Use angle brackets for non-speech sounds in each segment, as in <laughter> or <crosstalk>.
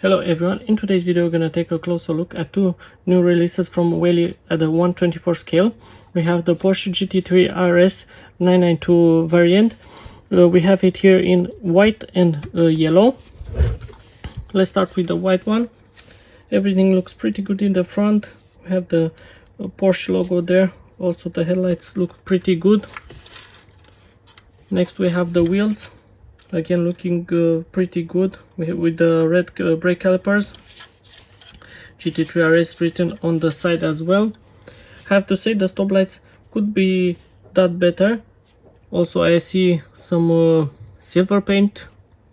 Hello everyone, in today's video we're gonna take a closer look at two new releases from Welly at the 124 scale. We have the Porsche GT3 RS 992 variant. Uh, we have it here in white and uh, yellow. Let's start with the white one. Everything looks pretty good in the front. We have the uh, Porsche logo there. Also the headlights look pretty good. Next we have the wheels again looking uh, pretty good with, with the red uh, brake calipers. GT3 RS written on the side as well. Have to say the stop lights could be that better. Also I see some uh, silver paint.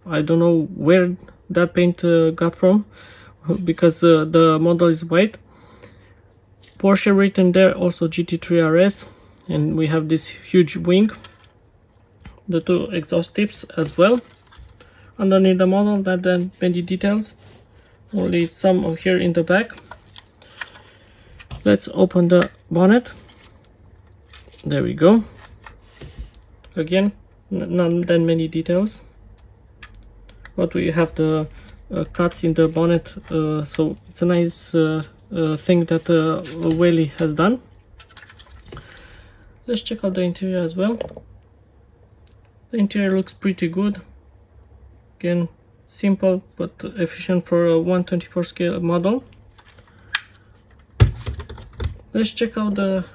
I don't know where that paint uh, got from <laughs> because uh, the model is white. Porsche written there also GT3 RS and we have this huge wing the two exhaust tips as well. Underneath the model not then many details. Only some here in the back. Let's open the bonnet. There we go. Again not that many details. But we have the uh, cuts in the bonnet uh, so it's a nice uh, uh thing that uh, Welly has done. Let's check out the interior as well the interior looks pretty good. Again simple but efficient for a 124 scale model. Let's check out the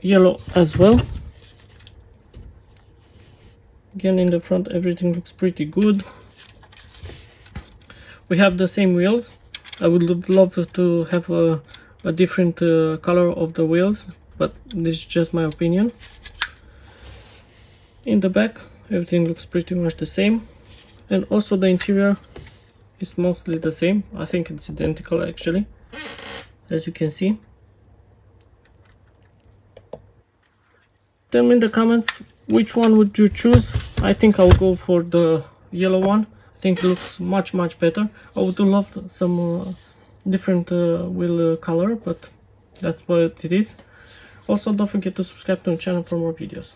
yellow as well. Again in the front everything looks pretty good. We have the same wheels. I would love to have a, a different uh, color of the wheels but this is just my opinion in the back. Everything looks pretty much the same. And also the interior is mostly the same. I think it's identical actually as you can see. Tell me in the comments which one would you choose? I think i'll go for the yellow one. I think it looks much much better. I would love some uh, different uh, wheel uh, color but that's what it is. Also don't forget to subscribe to the channel for more videos